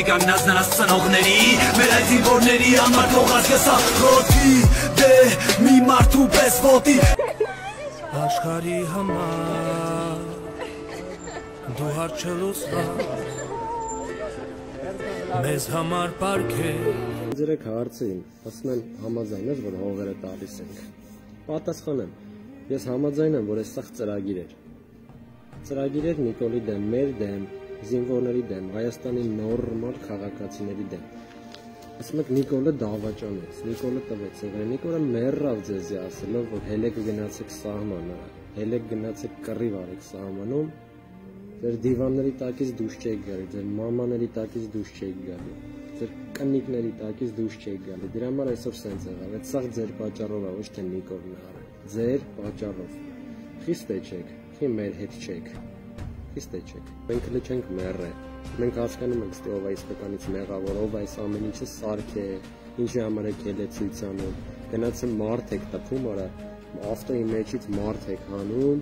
Ոտքի կանգնած նրանց ծնողների Մեր այդ զինվորների համար թողած կեսա ռոտի Դե մի մարդու պես ոտի Աշխարի համար Դու հարչելուս Մեզ համար պարք է Ձերեք հարցին, ասում են համաձայն ես, որ հողերը տալիս ենք։ Պատասխանեմ, ես համաձայն եմ, որ այստեղ ծրագիր էր։ Ծրագիր էր Նիկոլի դեմ, մեր դեմ, զինվորների դեմ, Հայաստանի նորմալ քաղաքացիների դեմ։ Ասում եք Նիկոլը դավաճանեց, Նիկոլը տվեց եղել, Նիկոլը մեռավ ձեզի ասելով, որ հելեք գնացեք սահմանը, հելեք գնացեք կռիվ արեք սահմանում, ձեր դիվանների տակից դուրս չեք գալի, ձեր մամաների տակից դուրս չեք գալի ձեր կնիկների տակից դուրս չեք գալի։ Դրա համար այսօր սենց եղավ։ Այդ սաղ ձեր պատճառով է, ոչ թե Նիկոլն արել։ Ձեր պատճառով։ Խիստ է չեք, խի մեր հետ չեք։ Խիստ է չեք։ Մենք հենց չենք մեռը։ Մենք հասկանում ենք, թե ով է իսկականից մեղավոր, ով այս ամեն ինչը սարք է, ինչի համար է քելեցությանը։ Գնացը մարդ եք տպում, արա ավտոյի մեջից մարդ եք հանում,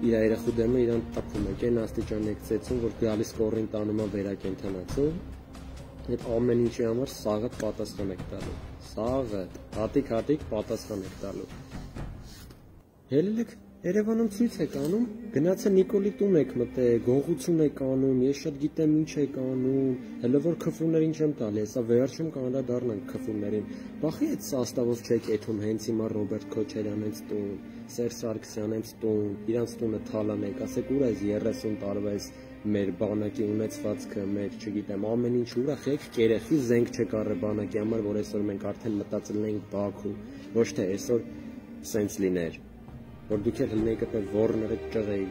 իր երախու դեմը իրան տպում եք, այն աստիճան եք ծեցում, որ գալիս կորին տանում է վերակենդանացում Այդ ամեն ինչի համար սաղը պատասխան եք տալու։ Սաղը, հատիկ-հատիկ պատասխան եք տալու։ Հելելեք Երևանում ցույց եք անում, գնացը Նիկոլի տուն եք մտե, գողություն եք անում, ես շատ գիտեմ ինչ եք անում, հələ որ քֆուրներին չեմ տալի, հեսա վերջում կանադառնանք քֆուրներին։ Բախի այդ սաստավոս չեք եթում հենց հիմա Ռոբերտ Քոչարյանից տուն, Սերժ Սարգսյանից տուն, իրանց տունը թալանեք, ասեք ուր ես 30 տարվա ես մեր բանակի ունեցվածքը, մեր, չգիտեմ, ամեն ինչ ուրախ եք, կերեխի զենք չկարը բանակի համար, որ այսօր մենք արդեն մտածել ենք Բաքու, ոչ թե այսօր սենց լիներ, որ դուք էլ հլնեիք այդպես ոռները ճղեի։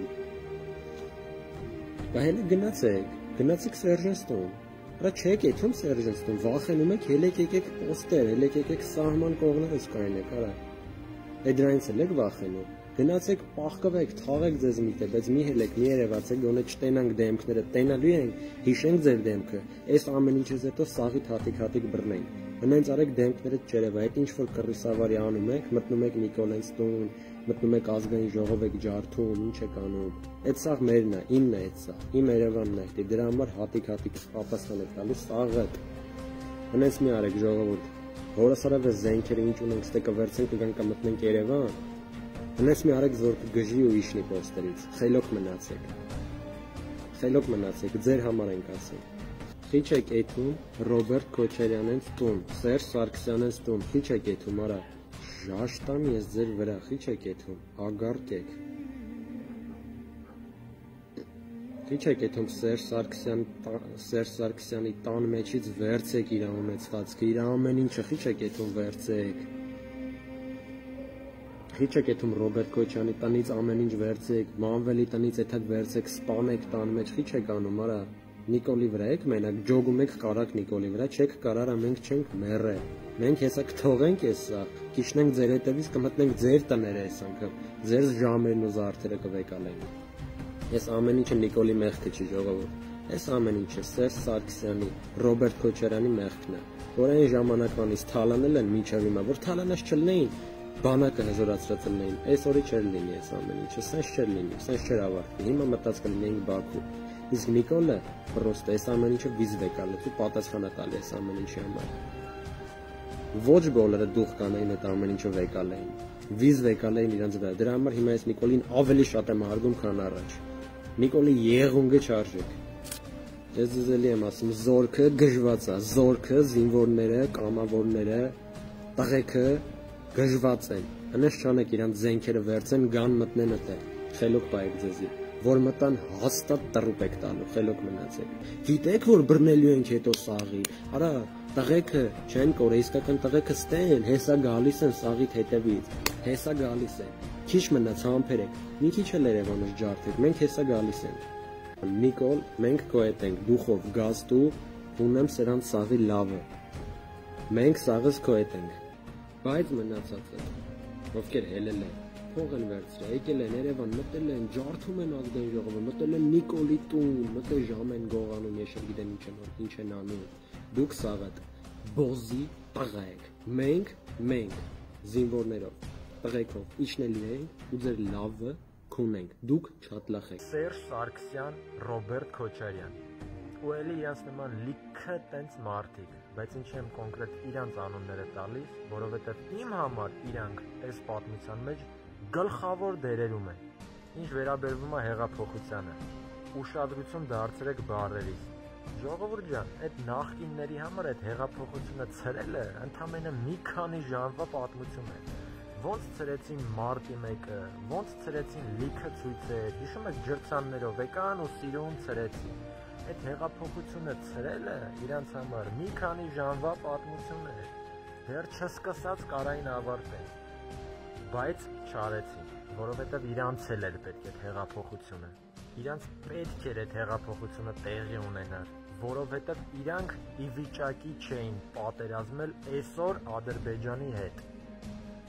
Դա հենց գնացեք, գնացեք Սերժենստոն։ Արա չեք եթում Սերժենստոն, վախենում եք, ելեք եկեք պոստեր, ելեք եկեք սահման կողմերից կայնեք, արա։ Այդ դրանից էլ եք վախենում։ Գնացեք, պահկվեք, թաղեք ձեզ միտը, բայց մի հելեք, մի երևացեք, գոնե չտենանք դեմքները, տենալու ենք, հիշենք ձեր դեմքը։ Այս ամեն ինչից հետո սաղի հատիկ-հատիկ բռնենք։ Հնենց արեք դեմքները չերևա, այդ ինչ որ կռիսավարի անում եք, մտնում եք Նիկոլենց տուն, մտնում եք ազգային ժողով եք ջարդում, ինչ եք անում։ Այդ սաղ մերն է, իմն է այդ սաղ, իմ Երևանն է, դրա համար հատիկ-հատիկ պատասխան եք տալու սաղը։ Հնենց մի արեք ժողովուրդ։ Հորասարավը զենքերը ինչ ունենք, ստե կվերցենք կգանք կմտնենք Երևան Հենց մի արեք որ գժի ու իշնի պոստերից։ Խելոք մնացեք։ Խելոք մնացեք, ձեր համար ենք ասում։ Քիչ եք եթում Ռոբերտ Քոչարյանենց տուն, Սերժ Սարգսյանենց տուն, քիչ եք եթում, արա։ Ժաշտամ ես ձեր վրա, քիչ եք եթում, ագարտ եք։ Քիչ եք եթում Սերժ Սարգսյան Սերժ Սարգսյանի տան մեջից վերցեք իր ունեցվածքը, իր ամեն ինչը քիչ եք եթում վերցեք Քիչ եք եթում Ռոբերտ Քոչյանի տնից ամեն ինչ վերցեք, Մանվելի տնից եթե վերցեք, սպանեք տան մեջ, քիչ եք անում, արա։ Նիկոլի վրա եք մենակ ջոգում եք կարակ Նիկոլի վրա, չեք կարարա մենք չենք մեռե։ Մենք հեսա կթողենք էսա, քիչնենք ձեր հետևից կմտնենք ձեր տները այս անգամ, ձեր ժամերն ու զարդերը կվեկալեն։ Ես ամեն ինչը Նիկոլի մեղքը չի ժողովուրդ։ Այս ամեն ինչը Սերժ Սարգսյանի, Ռոբերտ Քոչարյանի մեղքն է, որ այն ժամանակվանից թալանել են միջև հիմա, որ թալանած չլինեին, բանակը հզորացրած լինեին, այսօրի չէր լինի այս ամեն ինչը, սենց չէր լինի, սենց չէր ավարտվի։ Հիմա մտած կլինեինք Բաքու։ Իսկ Նիկոլը պրոստը այս ամեն ինչը վիզ վեկալեց ու պատասխանա տալի այս ամեն ինչի համար։ Ոչ բոլորը դուխ կանային այդ ամեն ինչը վեկալեին։ Վիզ վեկալեին իրանց վրա։ Դրա համար հիմա այս Նիկոլին ավելի շատ եմ հարգում, քան առաջ։ Նիկոլի եղունգը չարժեք։ Ես ձեզելի եմ ասում, զորքը գժված է, զորքը, զինվորները, կամավորները, տղեկը գժված են։ Հնես չանեք իրանց զենքերը վերցեն, գան մտնեն այդտեղ։ Խելոք բայեք ձեզի որ մտան հաստատ տրուպ եք տալու, խելոք մնացեք։ Գիտեք, որ բռնելու ենք հետո սաղի։ Արա, տղեկը չեն կորեյսկական տղեկը ստեն, հեսա գալիս են սաղիդ հետևից։ Հեսա գալիս են։ Քիչ մնաց համբերեք։ Մի քիչ էլ Երևանը ջարդեք։ Մենք հեսա գալիս ենք։ Նիկոլ, մենք քո հետ ենք, դուխով գաստու, ունեմ սրանց սաղի լավը։ Մենք սաղս քո հետ ենք բայց մնացածը ովքեր հելել են փող են վերցրել, եկել են Երևան, մտել են, ջարդում են ազգային ժողովը, մտել են Նիկոլի տուն, մտել ժամ են գողանում, ես չեմ գիտեմ ինչ են ինչ են անում։ Դուք սաղատ բոզի տղա եք։ Մենք, մենք զինվորներով, տղեկով իջնել ենք ու ձեր լավը քունենք։ Դուք չատլախ եք։ Սերժ Սարգսյան, Ռոբերտ Քոչարյան։ ու էլի իրանց նման լիքը տենց մարդիկ, բայց ինչ եմ կոնկրետ իրանց անունները տալիս, որովհետև իմ համար իրանք այս պատմության մեջ գլխավոր դերերում են։ Ինչ վերաբերվում է հեղափոխությանը, ուշադրություն դարձրեք բառերից։ Ժողովուրդ ջան, այդ նախկինների համար այդ հեղափոխությունը ցրելը ընդամենը մի քանի ժամվա պատմություն է ոնց ծրեցին մարտի 1-ը, ոնց ծրեցին լիքը ցույցեր, հիշում եք ջրցաններով եկան ու սիրուն ծրեցին։ Այդ հեղափոխությունը ծրելը իրանց համար մի քանի ժամվա պատմություն էր։ Դեռ չսկսած կարային ավարտեն։ Բայց չարեցին, որովհետև իրանց էլ էր պետք է հեղափոխությունը։ Իրանց պետք էր այդ հեղափոխությունը տեղի ունենար որովհետև իրանք ի վիճակի չէին պատերազմել այսօր Ադրբեջանի հետ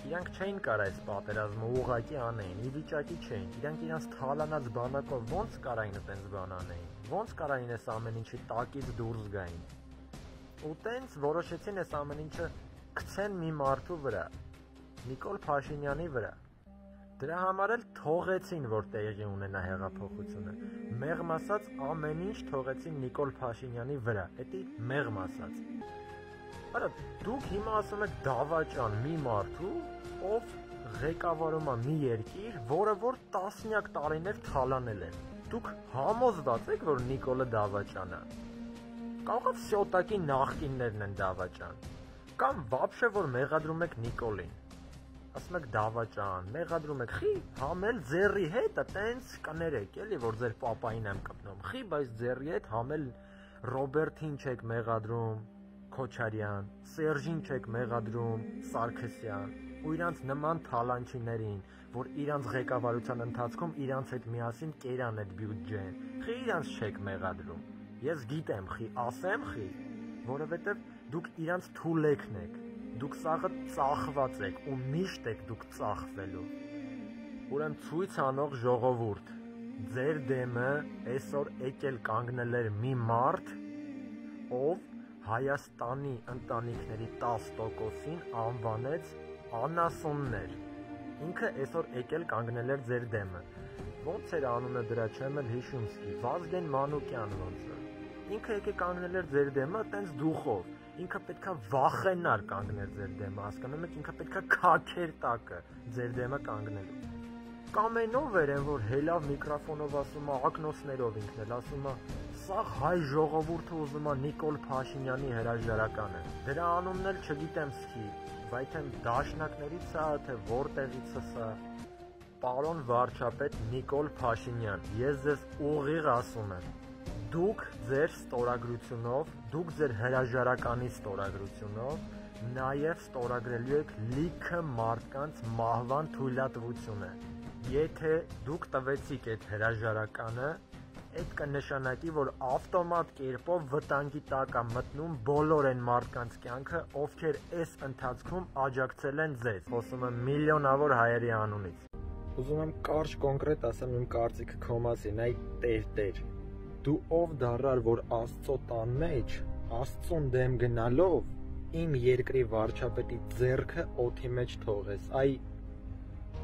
Իրանք չէին կարող այս պատերազմը ուղակի անեին, ի վիճակի չէին։ Իրանք իրանց թալանած բանակով ո՞նց կարային այդպես բան անեին։ Ո՞նց կարային այս ամեն ինչի տակից դուրս գային։ Ու տենց որոշեցին այս ամեն ինչը գցեն մի մարդու վրա, Նիկոլ Փաշինյանի վրա։ Դրա համար էլ թողեցին, որ տեղի ունենա հեղափոխությունը։ Մեղմ ասած ամեն ինչ թողեցին Նիկոլ Փաշինյանի վրա։ Էդի մեղմ ասած։ Արա դուք հիմա ասում եք դավաճան մի մարդու, ով ղեկավարում է մի երկիր, որը որ տասնյակ տարիներ թալանել են։ Դուք համոզված եք, որ Նիկոլա դավաճանը։ Կարող է սյոտակի նախկիններն են դավաճան։ Կամ բաբշե որ մեղադրում եք Նիկոլին։ Ասում եք դավաճան, մեղադրում եք, խի, համել ձեռի հետը տենց կներեք, էլի որ ձեր papayin եմ կպնում։ Խի, բայց ձեռի հետ համել Ռոբերտին չեք մեղադրում, Քոչարյան, Սերժին չեք մեղադրում, Սարգսյան ու իրանց նման թալանչիներին, որ իրանց ղեկավարության ընթացքում իրանց հետ միասին կերան այդ բյուջեն։ Խի իրանց չեք մեղադրում։ Ես գիտեմ, խի, ասեմ, խի, որովհետև դուք իրանց թուլեկն եք։ Դուք սաղը ծախված եք ու միշտ եք դուք ծախվելու։ Ուրեմն ցույց անող ժողովուրդ, ձեր դեմը այսօր եկել կանգնել էր մի մարդ, ով Հայաստանի ընտանիքների 10%-ին անվանեց անասուններ։ Ինքը այսօր եկել կանգնել էր ձեր դեմը։ Ոնց էր անունը դրա չեմ էլ հիշում Վազգեն Մանուկյան ոնց է։ Ինքը եկել կանգնել էր ձեր դեմը տենց դուխով։ Ինքը պետքա վախենար կանգնել ձեր դեմը, հասկանում եք, ինքը պետքա քաքեր տակը ձեր դեմը կանգնելու։ Կամենով էր են, որ հելավ միկրոֆոնով ասում է, ակնոցներով ինքն էլ ասում է, սա հայ ժողովուրդը ուզում է Նիկոլ Փաշինյանի հրաժարականը։ Դրա անունն էլ չգիտեմ սքի, բայց այն դաշնակներից է, թե որտեղից է սա։ Պարոն վարչապետ Նիկոլ Փաշինյան, ես ձեզ ուղիղ ասում եմ, դուք ձեր ստորագրությունով, դուք ձեր հրաժարականի ստորագրությունով նաև ստորագրելու եք լիքը մարդկանց մահվան թույլատվությունը։ Եթե դուք տվեցիք այդ հրաժարականը, այդ կնշանակի, որ ավտոմատ կերպով վտանգի տակ է մտնում բոլոր այն մարդկանց կյանքը, ովքեր այս ընթացքում աջակցել են ձեզ։ Խոսում եմ միլիոնավոր հայերի անունից։ Ուզում եմ կարճ կոնկրետ ասեմ իմ կարծիքը քո մասին, այ տեր տեր։ Դու ով դառար, որ Աստծո տան մեջ, Աստծուն դեմ գնալով իմ երկրի վարչապետի ձեռքը օթի մեջ թողես։ Այ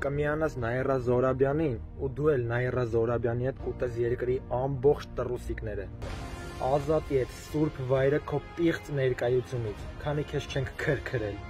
կմիանաս Նաիրա Զորաբյանին ու դու էլ Նաիրա Զորաբյանի հետ կուտես երկրի ամբողջ տրուսիկները։ Ազատի այդ սուրբ վայրը քո պիղծ ներկայությունից, քանի քեզ չենք քրքրել։